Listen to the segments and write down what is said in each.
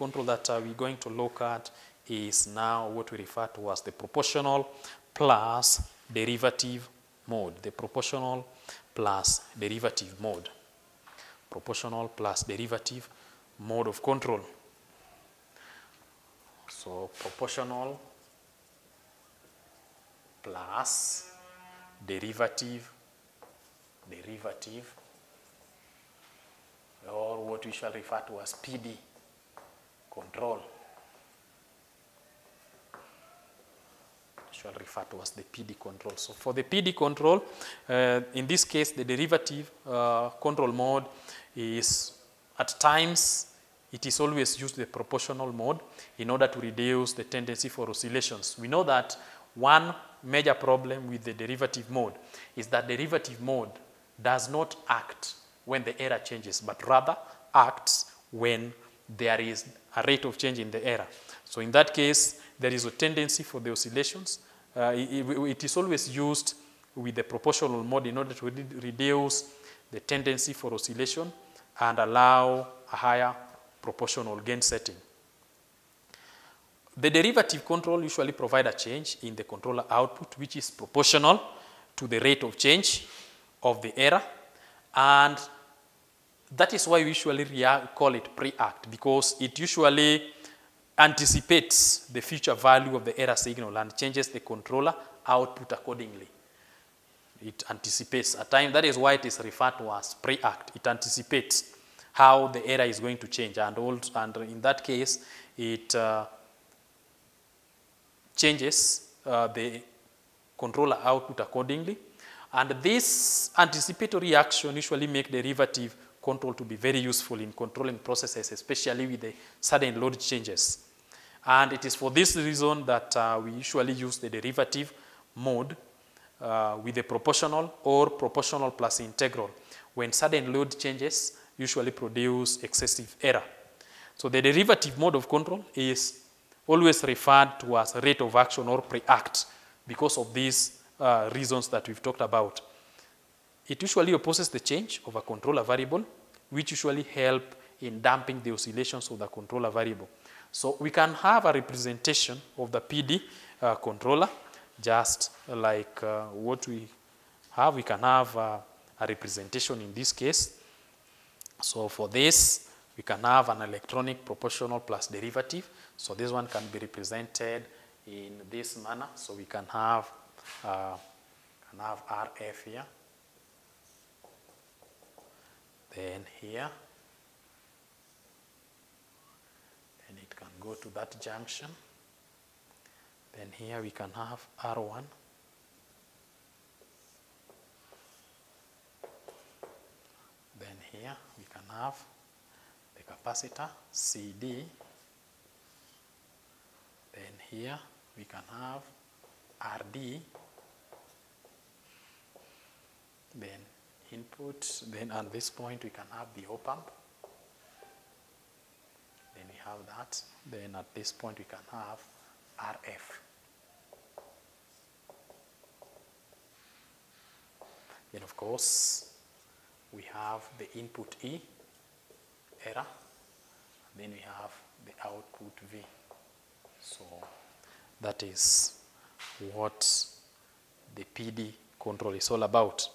control that uh, we're going to look at is now what we refer to as the proportional plus derivative mode. The proportional plus derivative mode. Proportional plus derivative mode of control. So proportional plus derivative, derivative, or what we shall refer to as PD, control. shall refer to as the PD control. So for the PD control, uh, in this case, the derivative uh, control mode is at times it is always used the proportional mode in order to reduce the tendency for oscillations. We know that one major problem with the derivative mode is that derivative mode does not act when the error changes, but rather acts when there is a rate of change in the error. So in that case, there is a tendency for the oscillations. Uh, it, it is always used with the proportional mode in order to reduce the tendency for oscillation and allow a higher proportional gain setting. The derivative control usually provide a change in the controller output which is proportional to the rate of change of the error and that is why we usually call it pre-act because it usually anticipates the future value of the error signal and changes the controller output accordingly. It anticipates a time, that is why it is referred to as pre-act. It anticipates how the error is going to change and, also, and in that case, it uh, changes uh, the controller output accordingly. And this anticipatory action usually make derivative control to be very useful in controlling processes, especially with the sudden load changes. And it is for this reason that uh, we usually use the derivative mode uh, with the proportional or proportional plus integral. When sudden load changes usually produce excessive error. So the derivative mode of control is always referred to as rate of action or pre-act because of these uh, reasons that we've talked about. It usually opposes the change of a controller variable, which usually help in damping the oscillations of the controller variable. So we can have a representation of the PD uh, controller, just like uh, what we have. We can have uh, a representation in this case. So for this, we can have an electronic proportional plus derivative. So this one can be represented in this manner. So we can have, uh, can have RF here. Then here, and it can go to that junction. Then here we can have R1. Then here we can have the capacitor CD. Then here we can have RD. Then input, then at this point we can have the op amp. Then we have that. Then at this point we can have RF. Then of course we have the input E error. Then we have the output V. So that is what the PD control is all about.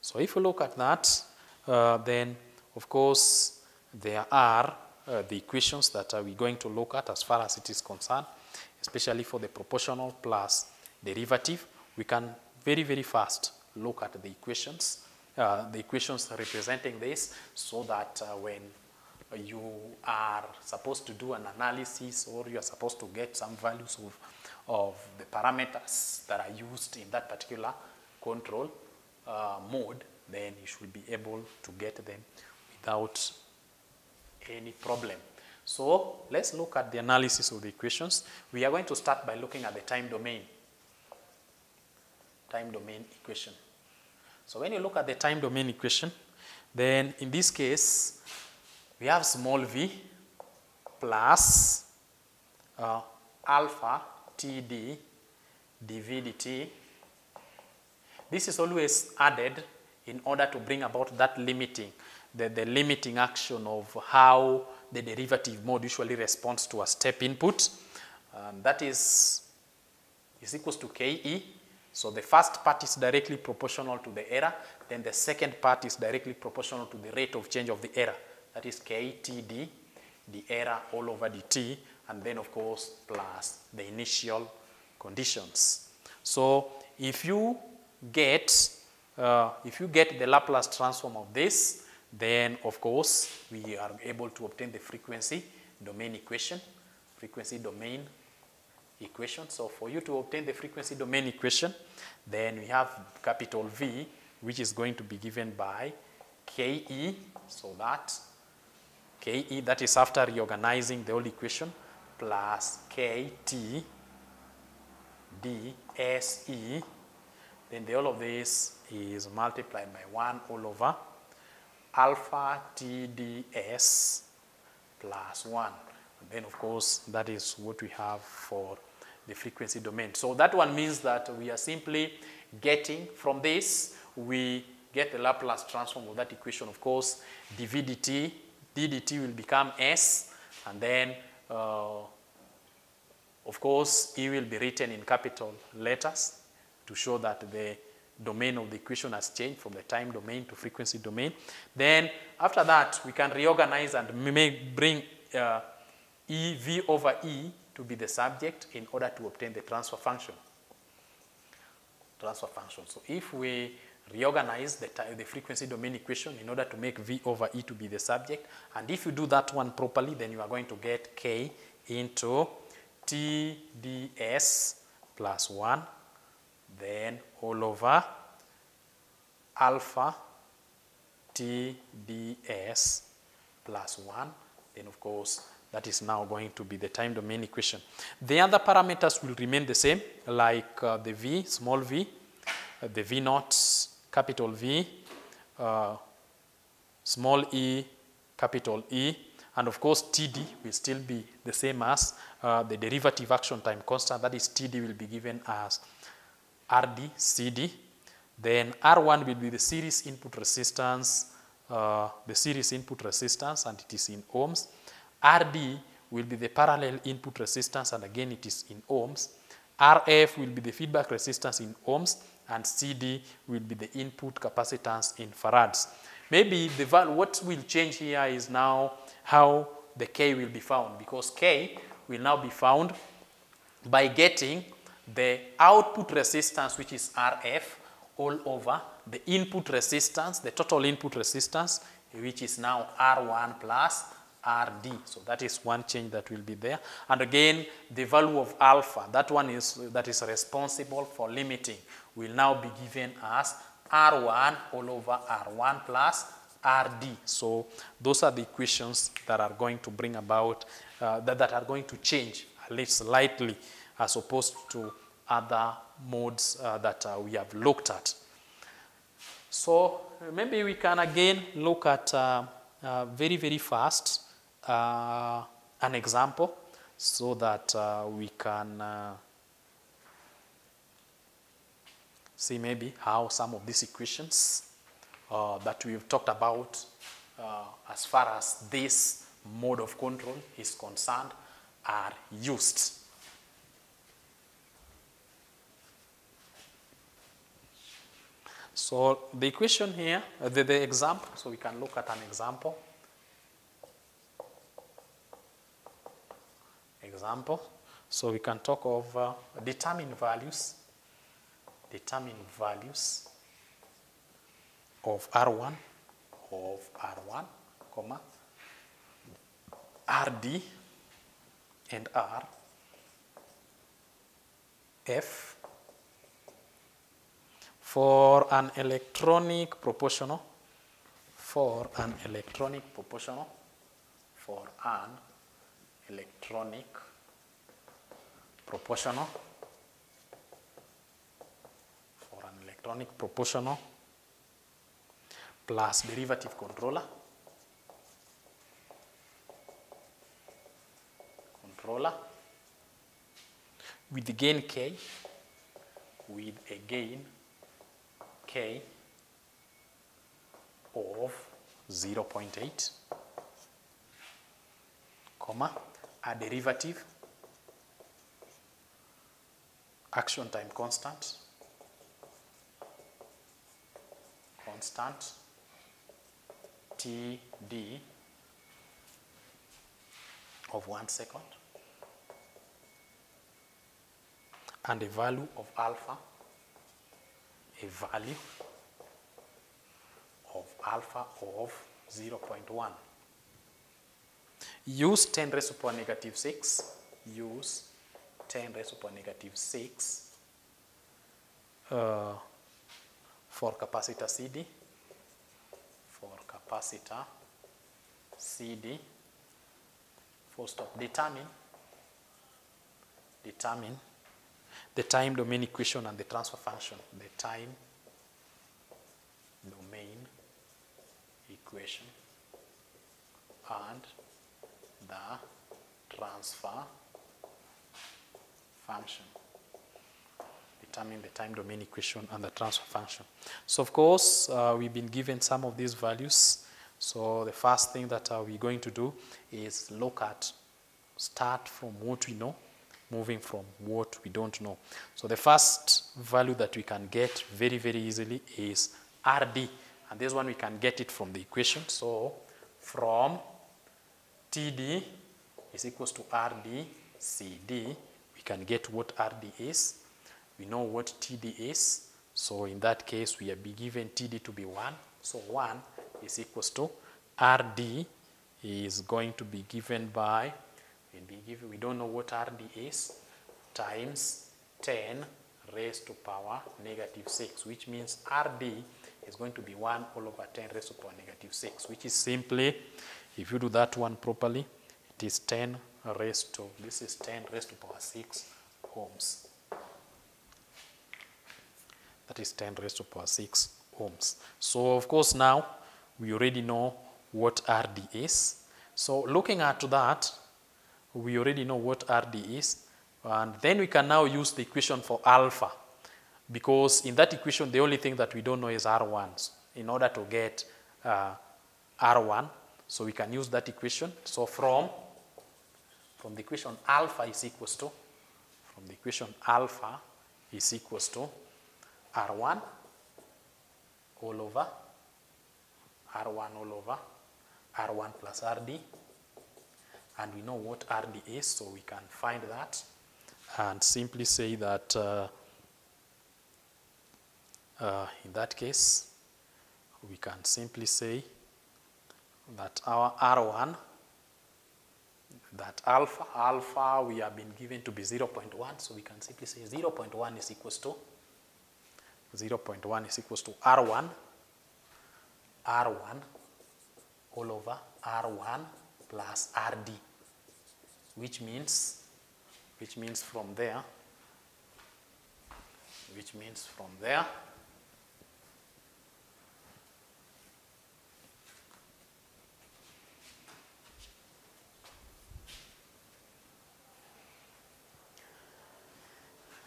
So if you look at that, uh, then of course there are uh, the equations that uh, we're going to look at as far as it is concerned, especially for the proportional plus derivative. We can very, very fast look at the equations, uh, the equations representing this so that uh, when you are supposed to do an analysis or you are supposed to get some values of, of the parameters that are used in that particular control, uh, mode, then you should be able to get them without any problem. So let's look at the analysis of the equations. We are going to start by looking at the time domain. Time domain equation. So when you look at the time domain equation, then in this case, we have small v plus uh, alpha td dv dt this is always added in order to bring about that limiting, the, the limiting action of how the derivative mode usually responds to a step input. And that is, is equals to KE. So the first part is directly proportional to the error. Then the second part is directly proportional to the rate of change of the error. That is KTD, the error all over dt, and then of course plus the initial conditions. So if you get uh, if you get the Laplace transform of this, then of course we are able to obtain the frequency domain equation, frequency domain equation. So for you to obtain the frequency domain equation, then we have capital V, which is going to be given by KE, so that KE, that is after reorganizing the whole equation, plus KT DSE, then the whole of this is multiplied by 1 all over alpha TDS plus 1. And then, of course, that is what we have for the frequency domain. So that one means that we are simply getting from this, we get the Laplace transform of that equation. Of course, dvdt, ddt will become s, and then, uh, of course, E will be written in capital letters to show that the domain of the equation has changed from the time domain to frequency domain. Then after that, we can reorganize and may bring uh, E V over E to be the subject in order to obtain the transfer function. Transfer function. So if we reorganize the, the frequency domain equation in order to make V over E to be the subject, and if you do that one properly, then you are going to get K into TDS plus 1 then all over alpha TDS plus 1. Then, of course, that is now going to be the time domain equation. The other parameters will remain the same, like uh, the V, small v, uh, the V naught, capital V, uh, small e, capital E, and of course TD will still be the same as uh, the derivative action time constant, that is TD will be given as RD, CD. Then R1 will be the series input resistance, uh, the series input resistance, and it is in ohms. RD will be the parallel input resistance, and again it is in ohms. RF will be the feedback resistance in ohms, and CD will be the input capacitance in farads. Maybe the value, what will change here is now how the K will be found, because K will now be found by getting the output resistance, which is RF, all over the input resistance, the total input resistance, which is now R1 plus RD. So that is one change that will be there. And again, the value of alpha, that one is that is responsible for limiting, will now be given as R1 all over R1 plus RD. So those are the equations that are going to bring about, uh, that, that are going to change at least slightly as opposed to other modes uh, that uh, we have looked at. So maybe we can again look at uh, uh very, very fast uh, an example so that we can see maybe how some of these equations that we've talked about as far as this mode of control is concerned are used. So the equation here, uh, the, the example, so we can look at an example. Example. So we can talk of uh, determine values, determine values of R1, of R1, comma, RD and R, F, for an electronic proportional, for an electronic proportional, for an electronic proportional, for an electronic proportional plus derivative controller, controller with gain k, with a gain k of 0.8 comma, a derivative, action time constant, constant, td of one second, and a value of alpha, a value of alpha of 0.1. Use 10 raised to power negative 6. Use 10 raised to power negative 6 uh, for capacitor CD. For capacitor CD. Full stop. Determine. Determine the time domain equation and the transfer function. The time domain equation and the transfer function. Determine the time domain equation and the transfer function. So of course, uh, we've been given some of these values. So the first thing that uh, we're going to do is look at, start from what we know, moving from what we don't know. So the first value that we can get very, very easily is RD. And this one we can get it from the equation. So from TD is equals to RD CD, we can get what RD is. We know what TD is. So in that case, we are be given TD to be 1. So 1 is equals to RD is going to be given by, be given, we don't know what RD is, times 10 raised to power negative 6, which means RD is going to be 1 all over 10 raised to power negative 6, which is simply, if you do that one properly, it is 10 raised to, this is 10 raised to power 6 ohms. That is 10 raised to power 6 ohms. So, of course, now we already know what RD is. So, looking at that, we already know what RD is. And then we can now use the equation for alpha because in that equation, the only thing that we don't know is R1 in order to get uh, R1. So we can use that equation. So from, from the equation alpha is equals to, from the equation alpha is equals to R1 all over, R1 all over, R1 plus RD. And we know what RD is, so we can find that and simply say that uh, uh, in that case, we can simply say that our R1, that alpha, alpha we have been given to be 0.1, so we can simply say 0.1 is equals to 0.1 is equals to R1, R1 all over R1 plus RD, which means, which means from there, which means from there,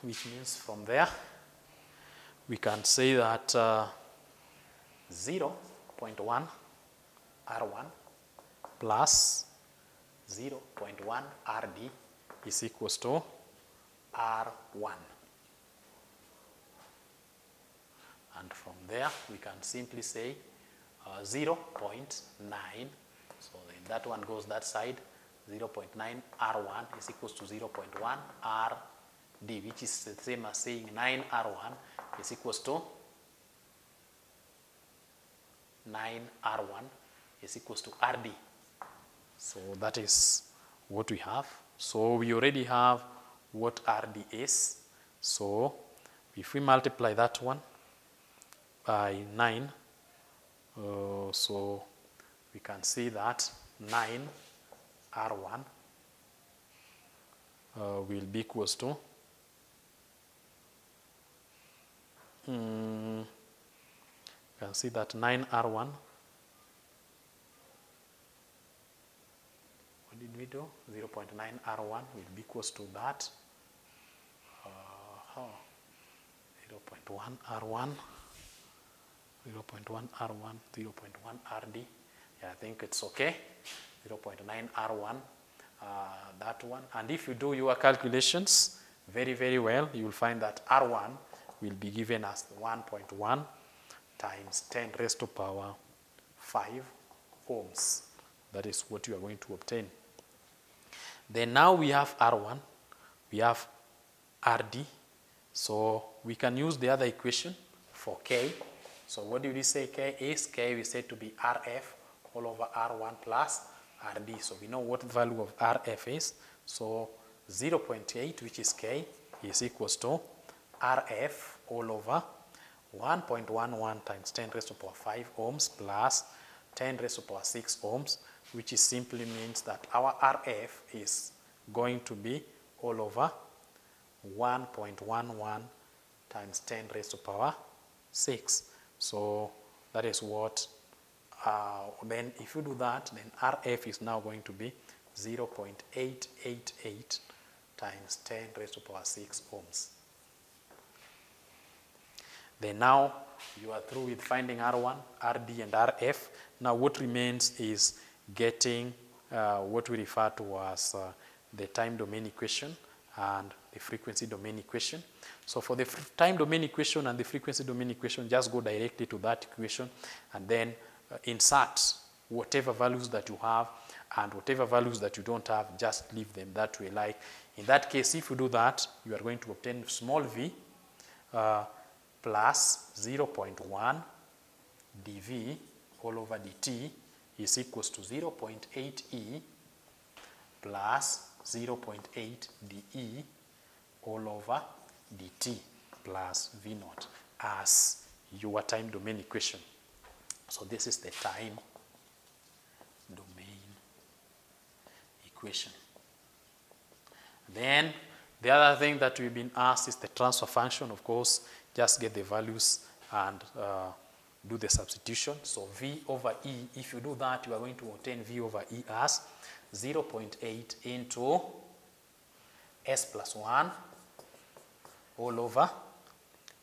which means from there we can say that uh, 0.1 R1 plus 0.1 RD is equals to R1. And from there we can simply say uh, 0.9, so then that one goes that side, 0.9 R1 is equals to 0.1 R d, which is the same as saying 9r1 is equals to 9r1 is equals to rd. So that is what we have. So we already have what rd is. So if we multiply that one by 9, uh, so we can see that 9 r1 uh, will be equals to you can see that 9R1. What did we do? 0.9R1 will be equals to that. Uh, oh, 0.1R1, 0.1R1, 0.1RD. Yeah, I think it's okay. 0.9R1 uh, that one. And if you do your calculations very, very well, you will find that R1 will be given as 1.1 times 10 raised to power 5 ohms. That is what you are going to obtain. Then now we have R1, we have RD. So we can use the other equation for K. So what do we say K is? K we say to be RF all over R1 plus RD. So we know what the value of RF is. So 0.8, which is K, is equals to RF all over 1.11 times 10 raised to power 5 ohms plus 10 raised to power 6 ohms, which is simply means that our RF is going to be all over 1.11 times 10 raised to power 6. So that is what, uh, then if you do that, then RF is now going to be 0.888 times 10 raised to power 6 ohms. Then now you are through with finding R1, RD, and RF. Now what remains is getting uh, what we refer to as uh, the time domain equation and the frequency domain equation. So for the time domain equation and the frequency domain equation, just go directly to that equation and then uh, insert whatever values that you have and whatever values that you don't have, just leave them that way. Like in that case, if you do that, you are going to obtain small v uh, plus 0.1 dv all over dt is equals to 0.8 e plus 0.8 dE all over dt plus v naught as your time domain equation. So this is the time domain equation. Then the other thing that we've been asked is the transfer function. Of course, just get the values and uh, do the substitution. So V over E, if you do that, you are going to obtain V over E as 0.8 into S plus 1 all over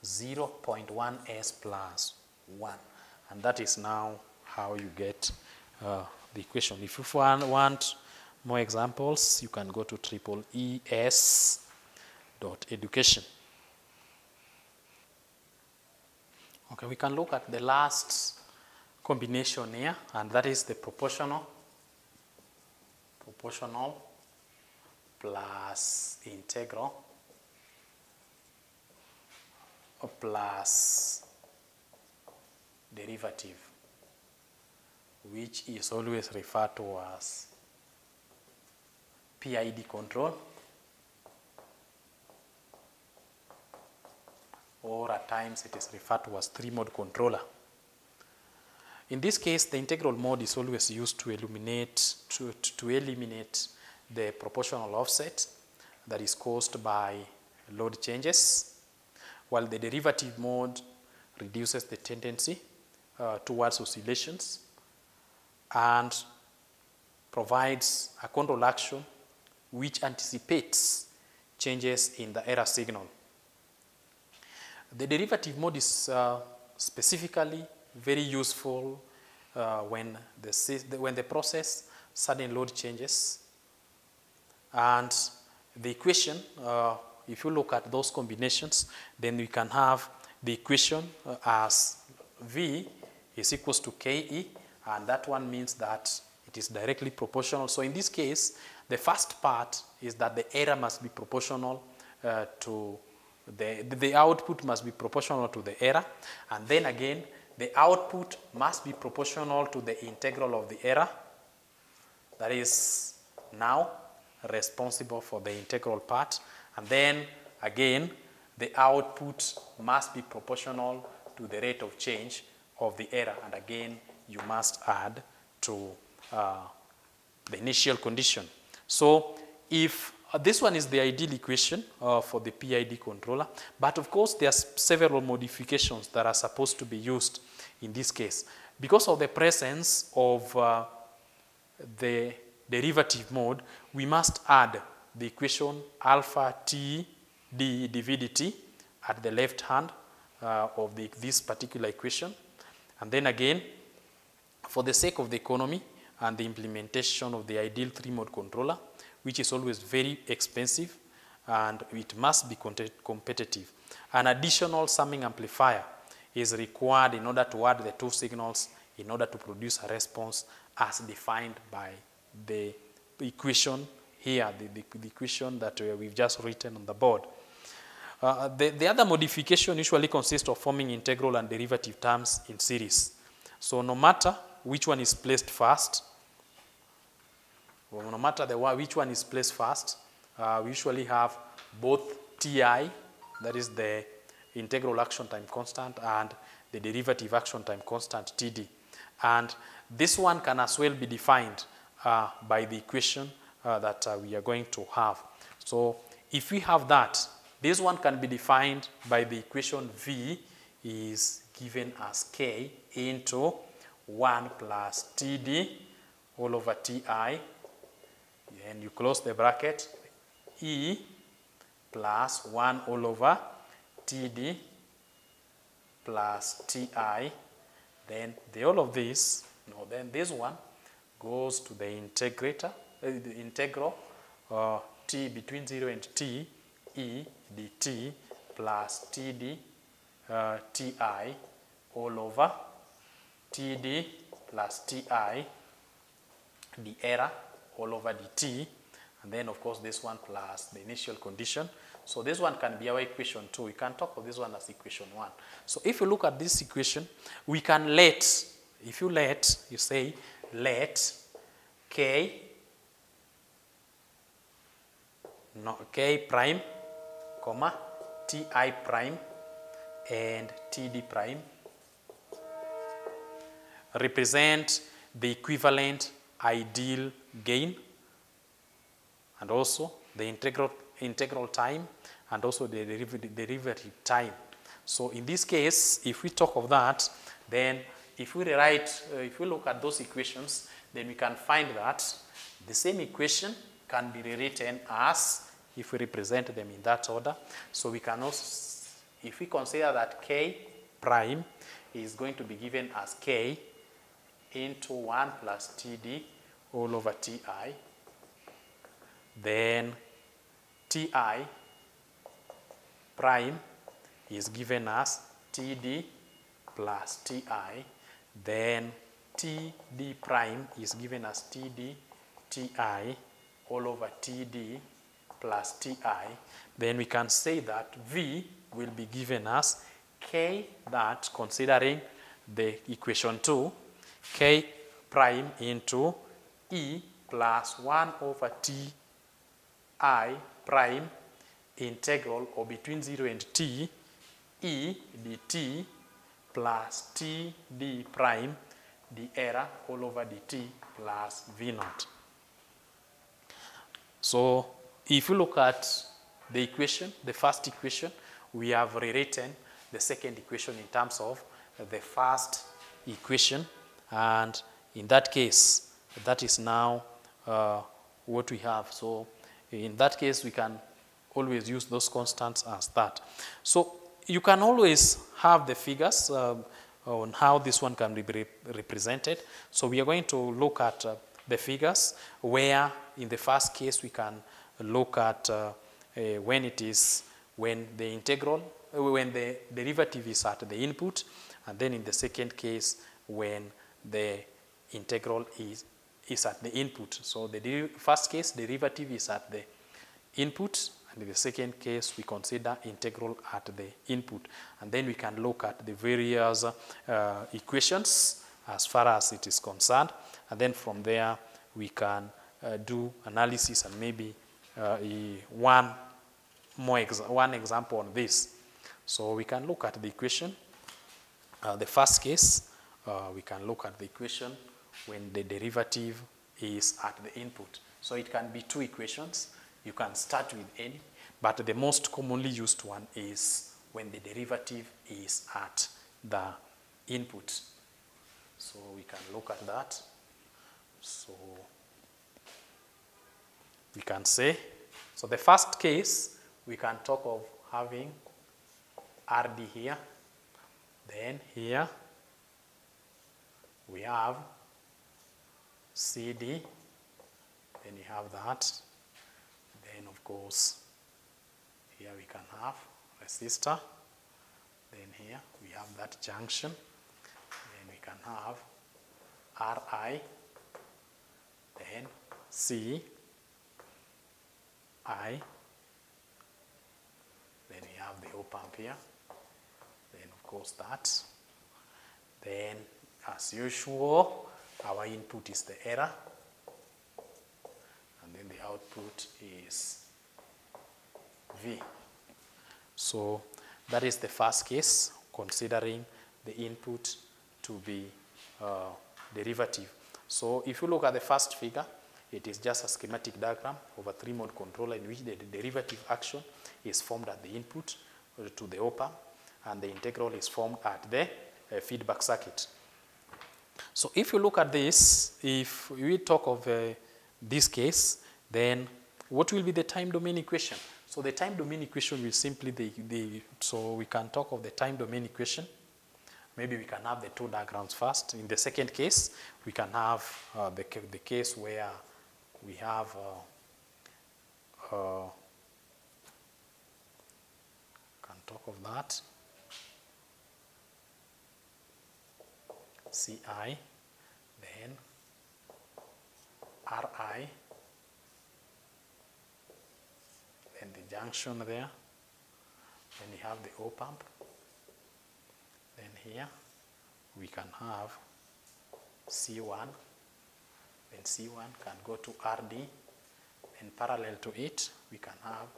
0.1 S plus 1. And that is now how you get uh, the equation. If you want more examples, you can go to triple ES dot education. Okay, we can look at the last combination here, and that is the proportional, proportional plus integral plus derivative, which is always referred to as PID control or at times it is referred to as three-mode controller. In this case, the integral mode is always used to eliminate, to, to eliminate the proportional offset that is caused by load changes, while the derivative mode reduces the tendency uh, towards oscillations and provides a control action which anticipates changes in the error signal. The derivative mode is uh, specifically very useful uh, when, the, when the process sudden load changes. And the equation, uh, if you look at those combinations, then we can have the equation uh, as V is equals to KE, and that one means that it is directly proportional. So in this case, the first part is that the error must be proportional uh, to the, the output must be proportional to the error. And then again, the output must be proportional to the integral of the error. That is now responsible for the integral part. And then again, the output must be proportional to the rate of change of the error. And again, you must add to uh, the initial condition. So if uh, this one is the ideal equation uh, for the PID controller, but of course there are several modifications that are supposed to be used in this case. Because of the presence of uh, the derivative mode, we must add the equation alpha t d dvdt at the left hand uh, of the, this particular equation. And then again, for the sake of the economy and the implementation of the ideal three-mode controller, which is always very expensive and it must be competitive. An additional summing amplifier is required in order to add the two signals in order to produce a response as defined by the equation here, the, the, the equation that uh, we've just written on the board. Uh, the, the other modification usually consists of forming integral and derivative terms in series. So no matter which one is placed first, well, no matter the which one is placed first, uh, we usually have both Ti, that is the integral action time constant, and the derivative action time constant, Td. And this one can as well be defined uh, by the equation uh, that uh, we are going to have. So if we have that, this one can be defined by the equation V is given as K into 1 plus TD all over TI. Then you close the bracket, E plus 1 all over. TD plus TI. Then the, all of this, no, then this one goes to the integrator, uh, the integral uh, t between 0 and t e dt plus td uh, ti all over. Td plus ti the error all over dt and then of course this one plus the initial condition. So this one can be our equation 2 we can talk of this one as equation 1 so if you look at this equation we can let if you let you say let k no, k prime comma ti prime and td prime represent the equivalent ideal gain and also the integral, integral time and also the derivative, time. So in this case, if we talk of that, then if we rewrite, uh, if we look at those equations, then we can find that the same equation can be rewritten as, if we represent them in that order, so we can also, if we consider that k prime is going to be given as k into 1 plus td all over ti, then ti prime is given as td plus ti, then td prime is given as td ti all over td plus ti, then we can say that v will be given as k that considering the equation 2, k prime into e plus 1 over t i prime integral or between 0 and t e dt plus t d prime the error all over dt plus v naught. So if you look at the equation, the first equation, we have rewritten the second equation in terms of the first equation and in that case that is now uh, what we have. So in that case we can always use those constants as that. So you can always have the figures um, on how this one can be represented. So we are going to look at uh, the figures where in the first case we can look at uh, uh, when it is when the integral, uh, when the derivative is at the input and then in the second case when the integral is, is at the input. So the first case derivative is at the input and in the second case, we consider integral at the input. And then we can look at the various uh, equations as far as it is concerned. And then from there, we can uh, do analysis and maybe uh, one more ex one example on this. So we can look at the equation. Uh, the first case, uh, we can look at the equation when the derivative is at the input. So it can be two equations. You can start with any, but the most commonly used one is when the derivative is at the input. So we can look at that. So we can say, so the first case, we can talk of having RD here. Then here, we have CD. Then you have that. Then of course, here we can have resistor. Then here we have that junction. Then we can have Ri, then C, I, then we have the op amp here, then of course that. Then as usual, our input is the error, and then the output is V. So that is the first case, considering the input to be uh, derivative. So if you look at the first figure, it is just a schematic diagram of a three-mode controller in which the derivative action is formed at the input to the op amp, and the integral is formed at the uh, feedback circuit. So if you look at this, if we talk of uh, this case, then what will be the time domain equation? So the time domain equation will simply, the, the, so we can talk of the time domain equation. Maybe we can have the two diagrams first. In the second case, we can have uh, the, the case where we have uh, uh, can talk of that. Ci, then Ri, then the junction there, then you have the op amp, then here we can have C1, then C1 can go to RD, then parallel to it we can have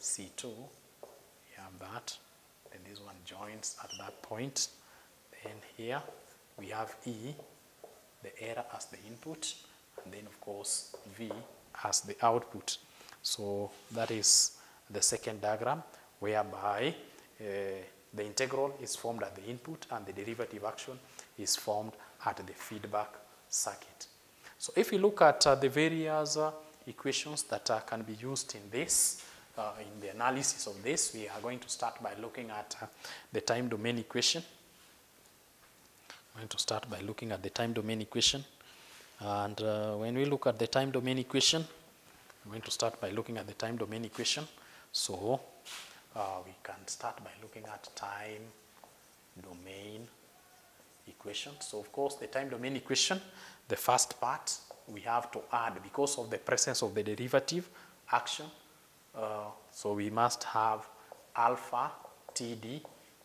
C2, you have that, then this one joins at that point, then here we have E, the error as the input, and then of course V as the output. So that is the second diagram whereby uh, the integral is formed at the input and the derivative action is formed at the feedback circuit. So if we look at uh, the various uh, equations that uh, can be used in this, uh, in the analysis of this, we are going to start by looking at uh, the time domain equation. Going to start by looking at the time domain equation. And uh, when we look at the time domain equation, I'm going to start by looking at the time domain equation. So uh, we can start by looking at time domain equation. So of course the time domain equation, the first part we have to add because of the presence of the derivative action. Uh, so we must have alpha td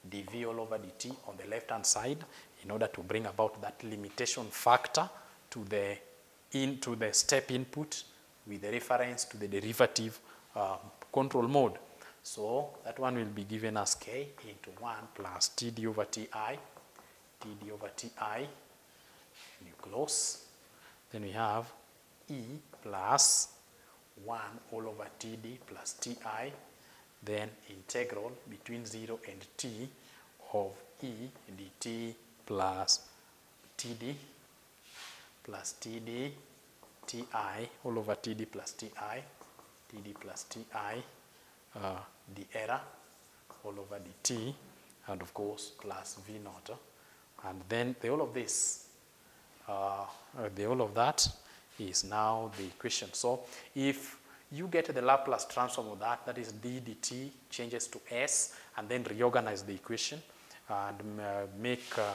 dv all over dt on the left hand side in order to bring about that limitation factor to the into the step input with the reference to the derivative uh, control mode. So that one will be given as k into 1 plus td over ti, td over ti, and you close. Then we have e plus 1 all over td plus ti, then integral between 0 and t of e dt plus td plus td ti all over td plus ti, td plus ti, uh, the error all over dt, and of course plus v naught. And then the, all of this, uh, the all of that is now the equation. So if you get the Laplace transform of that, that is d dt changes to s, and then reorganize the equation and uh, make uh,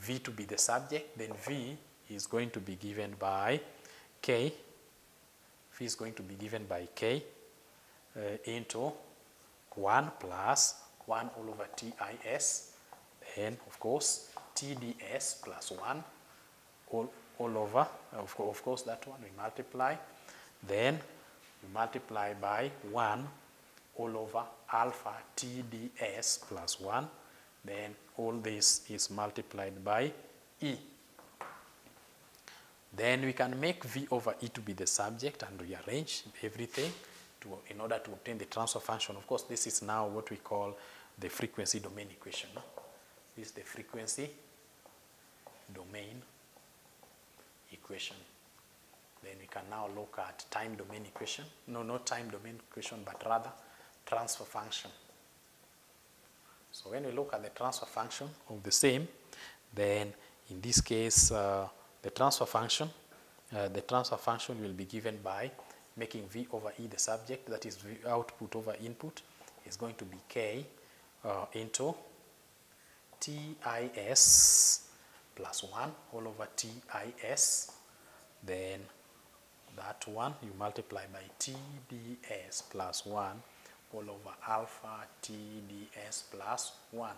v to be the subject, then v is going to be given by k, v is going to be given by k uh, into 1 plus 1 all over tis, then of course tds plus 1 all, all over, of, of course that one we multiply, then we multiply by 1 all over alpha tds plus 1, then all this is multiplied by e. Then we can make v over e to be the subject and rearrange everything to, in order to obtain the transfer function. Of course, this is now what we call the frequency domain equation. No? This is the frequency domain equation. Then we can now look at time domain equation. No, not time domain equation, but rather transfer function. So when we look at the transfer function of the same, then in this case, uh, the transfer function, uh, the transfer function will be given by making V over E the subject, that is v output over input, is going to be K uh, into TIS plus 1 all over TIS. Then that one you multiply by TDS plus 1 all over alpha TDS plus 1.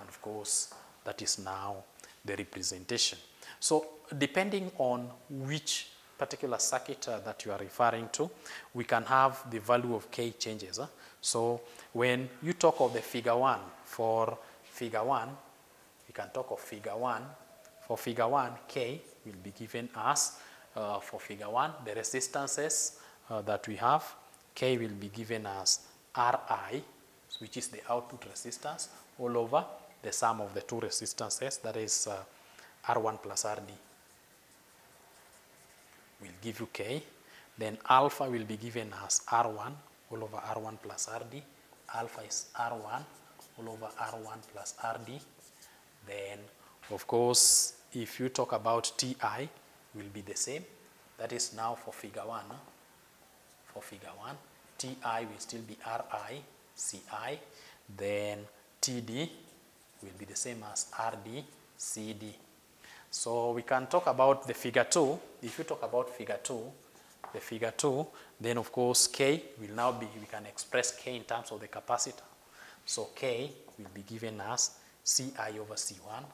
And of course, that is now the representation. So depending on which particular circuit uh, that you are referring to, we can have the value of K changes. Huh? So when you talk of the figure 1, for figure 1, we can talk of figure 1. For figure 1, K will be given as, uh, for figure 1, the resistances uh, that we have, K will be given as Ri, which is the output resistance, all over the sum of the two resistances, that is uh, R1 plus Rd will give you K. Then alpha will be given as R1 all over R1 plus Rd. Alpha is R1 all over R1 plus Rd. Then, of course, if you talk about Ti, will be the same. That is now for figure 1. For figure 1, Ti will still be Ri, Ci. Then Td will be the same as Rd, Cd. So we can talk about the figure 2. If you talk about figure 2, the figure 2, then of course K will now be, we can express K in terms of the capacitor. So K will be given as Ci over C1.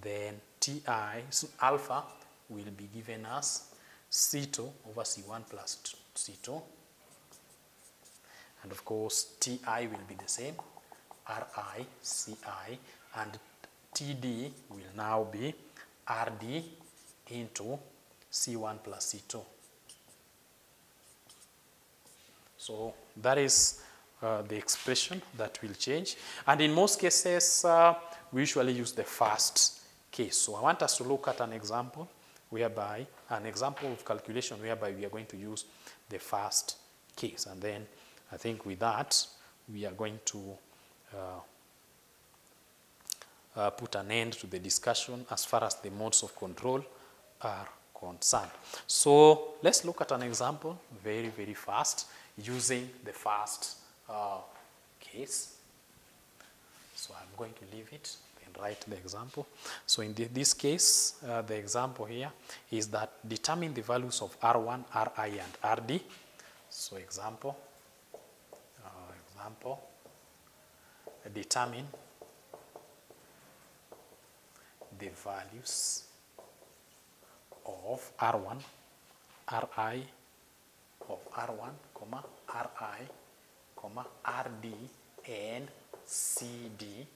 Then Ti, so alpha will be given as C2 over C1 plus C2. And of course Ti will be the same, Ri, Ci, and TD will now be RD into C1 plus C2. So that is uh, the expression that will change. And in most cases, uh, we usually use the first case. So I want us to look at an example whereby, an example of calculation whereby we are going to use the first case. And then I think with that, we are going to uh, uh, put an end to the discussion as far as the modes of control are concerned. So let's look at an example very, very fast using the first uh, case. So I'm going to leave it write the example. So in this case, uh, the example here is that determine the values of R1, Ri, and Rd. So example, uh, example, determine the values of R1, Ri, of R1, comma, Ri, comma, Rd, and Cd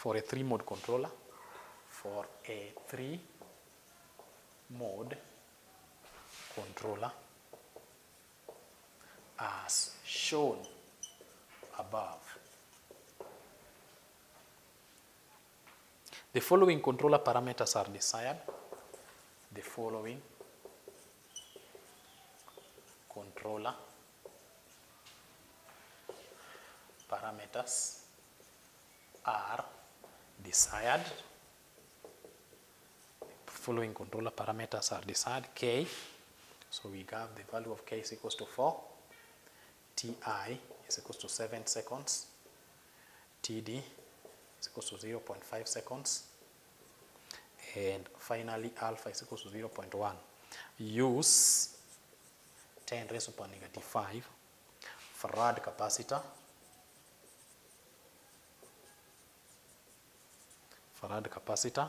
for a three-mode controller, for a three-mode controller as shown above. The following controller parameters are desired. The following controller parameters are desired. Following controller parameters are desired. K, so we have the value of K is equals to 4. Ti is equals to 7 seconds. Td is equals to 0.5 seconds. And finally, alpha is equals to 0.1. Use 10 raised to power negative 5 farad capacitor. Farad capacitor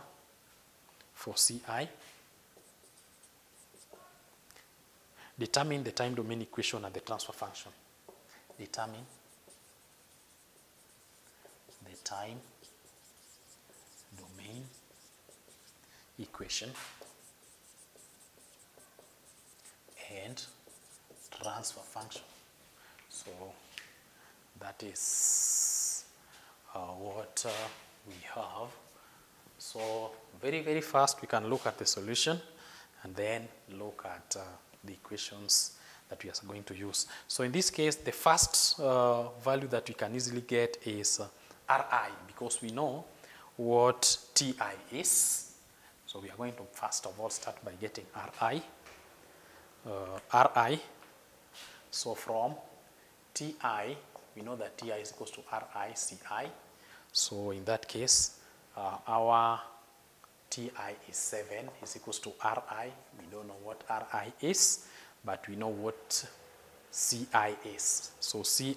for CI. Determine the time domain equation and the transfer function. Determine the time domain equation and transfer function. So that is uh, what uh, we have. So very, very fast we can look at the solution and then look at uh, the equations that we are going to use. So in this case, the first uh, value that we can easily get is uh, Ri because we know what Ti is. So we are going to first of all start by getting Ri. uh, Ri. So from Ti, we know that Ti is equals to Ri Ci. So in that case, uh, our Ti is 7 is equals to Ri. We don't know what Ri is, but we know what Ci is. So Ci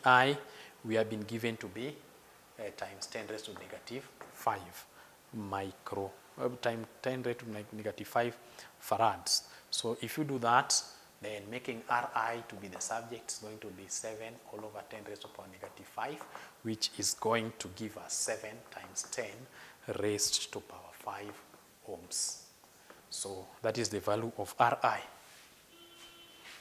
we have been given to be uh, times 10 raised to negative 5 micro, uh, times 10 raised to negative 5 farads. So if you do that, then making Ri to be the subject is going to be 7 all over 10 raised to power negative 5, which is going to give us 7 times 10 raised to power 5 ohms. So that is the value of Ri.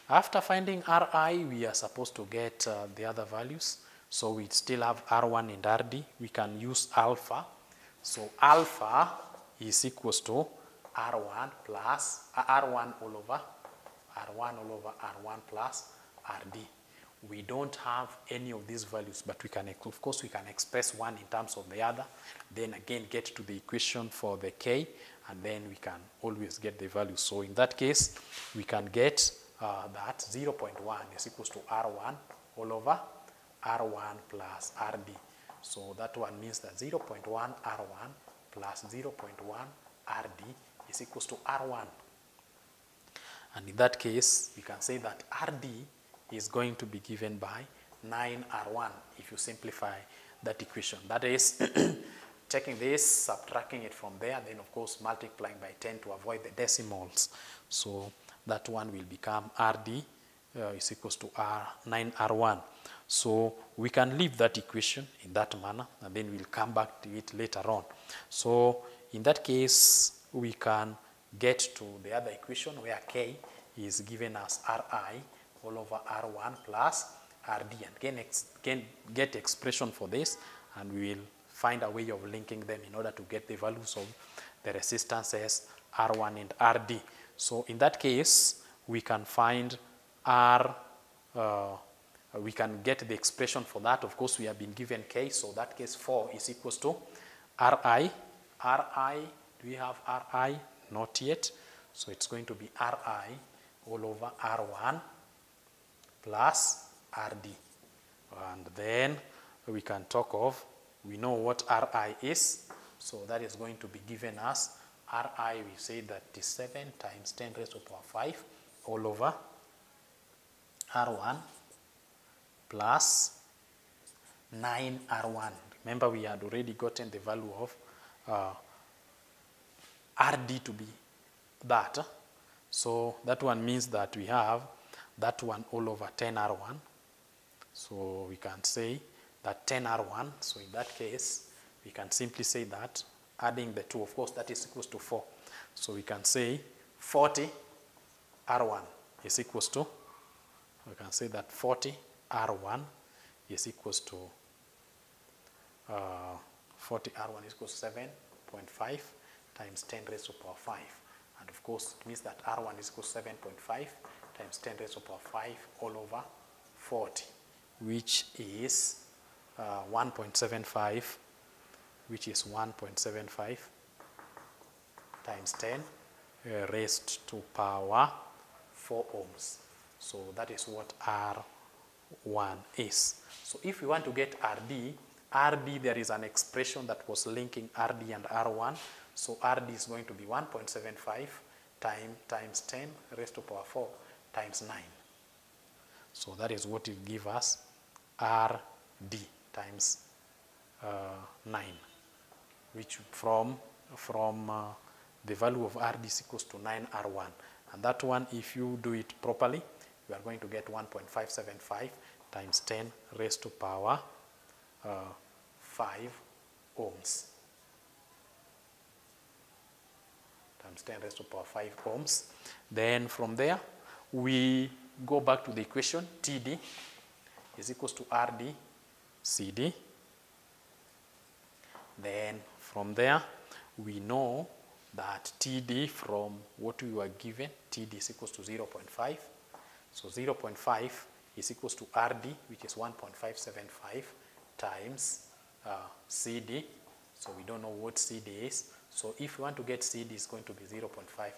After finding Ri, we are supposed to get uh, the other values. So we still have R1 and RD. We can use alpha. So alpha is equals to R1 plus uh, R1 all over R1 all over R1 plus RD. We don't have any of these values, but we can, of course, we can express one in terms of the other, then again get to the equation for the K, and then we can always get the value. So in that case, we can get uh, that 0.1 is equals to R1 all over R1 plus RD. So that one means that 0.1 R1 plus 0.1 RD is equals to R1. And in that case, we can say that RD is going to be given by 9R1 if you simplify that equation. That is, taking this, subtracting it from there, then of course multiplying by 10 to avoid the decimals. So that one will become RD uh, is equals to R 9R1. So we can leave that equation in that manner and then we'll come back to it later on. So in that case, we can get to the other equation where K is given as Ri all over R1 plus Rd and ex get, get expression for this and we will find a way of linking them in order to get the values of the resistances R1 and Rd. So in that case, we can find R, uh, we can get the expression for that. Of course, we have been given K, so that case 4 is equals to Ri. Ri, do we have Ri? Not yet. So it's going to be Ri all over R1 plus RD. And then we can talk of, we know what Ri is, so that is going to be given as Ri, we say that is 7 times 10 raised to the power 5 all over R1 plus 9R1. Remember we had already gotten the value of uh, RD to be that. So that one means that we have that one all over 10R1. So we can say that 10R1, so in that case, we can simply say that adding the 2, of course, that is equals to 4. So we can say 40 R1 is equals to, we can say that 40 R1 is equals to uh, 40 R1 is equals to 7.5 times 10 raised to power 5. And of course, it means that R1 is equals to 7.5 times 10 raised to the power 5 all over 40, which is uh, 1.75 which is 1.75 times 10 uh, raised to power 4 ohms. So that is what R1 is. So if we want to get RD, RD there is an expression that was linking RD and R1. So RD is going to be 1.75 time, times 10 raised to power 4 times 9. So that is what will give us RD times uh, 9 which from, from uh, the value of RD is equals to 9R1. And that one, if you do it properly, you are going to get 1.575 times 10 raised to power uh, 5 ohms. Times 10 raised to power 5 ohms. Then from there, we go back to the equation TD is equals to RD CD. Then from there, we know that TD from what we were given, TD is equals to 0.5. So 0.5 is equals to RD, which is 1.575 times uh, CD. So we don't know what CD is. So if we want to get CD, it's going to be 0.5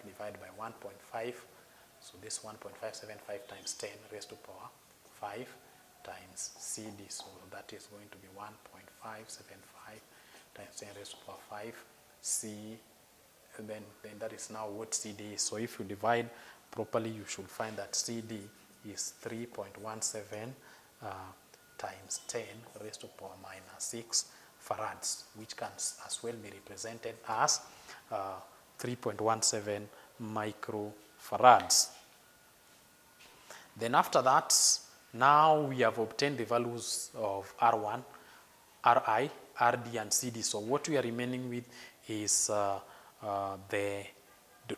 divided by 1.5. So this 1.575 times 10 raised to power 5 times CD. So that is going to be 1.575 times 10 raised to power 5 C. And then, then that is now what CD is. So if you divide properly, you should find that CD is 3.17 uh, times 10 raised to power minus 6 farads, which can as well be represented as uh, 3.17 microfarads. Then after that, now we have obtained the values of R1, Ri, Rd, and Cd. So what we are remaining with is uh, uh, the,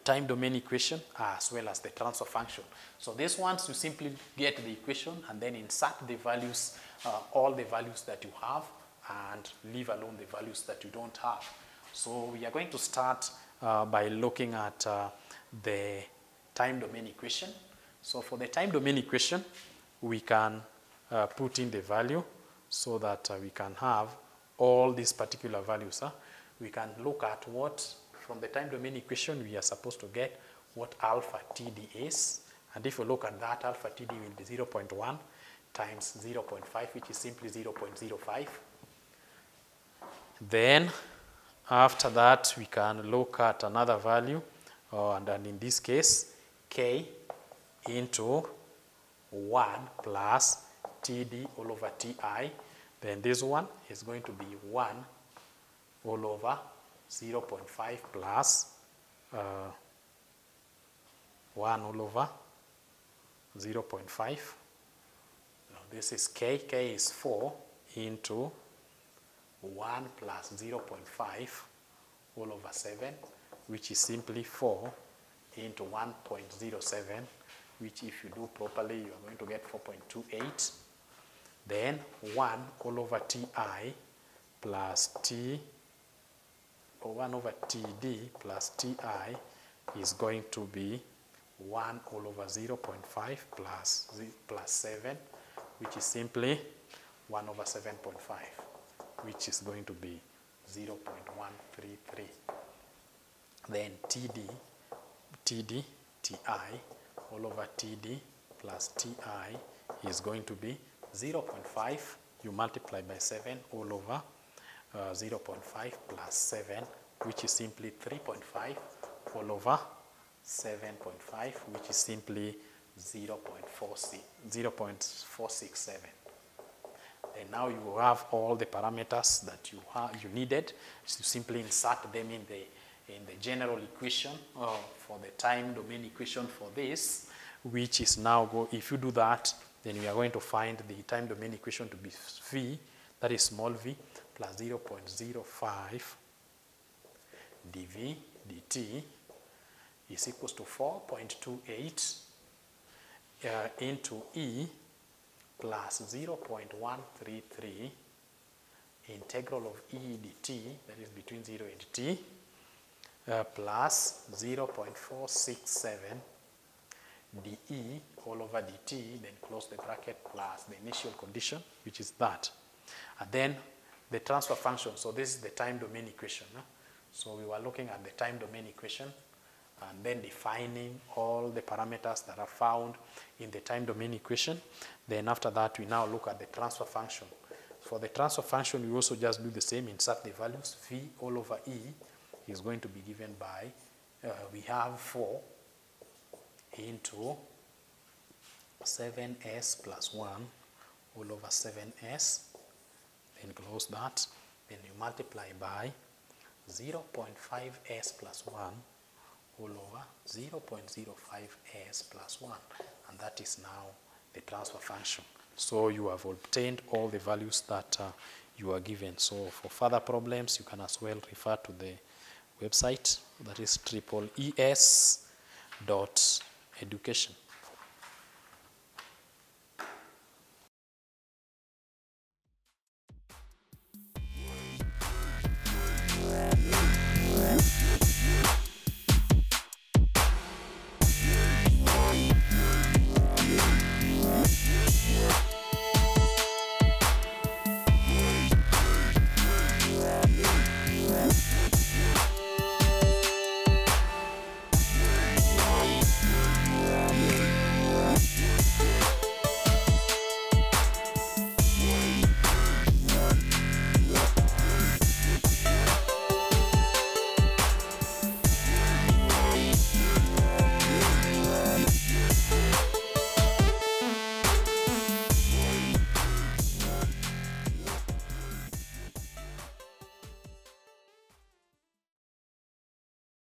time domain equation as well as the transfer function. So this ones you simply get the equation and then insert the values, uh, all the values that you have and leave alone the values that you don't have. So we are going to start uh, by looking at uh, the time domain equation. So for the time domain equation, we can uh, put in the value so that uh, we can have all these particular values. Huh? We can look at what, from the time domain equation, we are supposed to get what alpha TD is. And if you look at that, alpha TD will be 0.1 times 0.5, which is simply 0.05. Then after that, we can look at another value, uh, and then in this case, k into 1 plus td all over ti. Then this one is going to be 1 all over 0 0.5 plus uh, 1 all over 0 0.5. Now this is k. k is 4 into 1 plus 0 0.5 all over 7, which is simply 4 into 1.07, which if you do properly, you are going to get 4.28. Then 1 all over ti plus t, or 1 over td plus ti is going to be 1 all over 0 0.5 plus, plus 7, which is simply 1 over 7.5 which is going to be 0.133. Then TD, TD, TI, all over TD plus TI is going to be 0.5. You multiply by 7 all over uh, 0.5 plus 7, which is simply 3.5 all over 7.5, which is simply 0.467 and now you have all the parameters that you you needed. You simply insert them in the in the general equation uh, for the time domain equation for this, which is now go. If you do that, then we are going to find the time domain equation to be v, that is small v, plus 0.05 dv dt is equals to 4.28 uh, into e plus 0.133 integral of e dt, that is between 0 and t, uh, plus 0.467 dE all over dt, then close the bracket plus the initial condition, which is that. And then the transfer function, so this is the time domain equation. No? So we were looking at the time domain equation and then defining all the parameters that are found in the time domain equation. Then after that, we now look at the transfer function. For the transfer function, we also just do the same, insert the values. V all over E is going to be given by, uh, we have 4 into 7s plus 1 all over 7s. Then close that. Then you multiply by 0.5s plus 1 all over 0.05s plus 1 and that is now the transfer function. So you have obtained all the values that uh, you are given. So for further problems you can as well refer to the website that is triple es dot education.